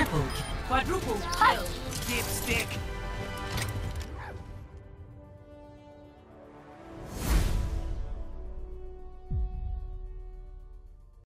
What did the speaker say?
Triple. Quadruple kill. Dipstick.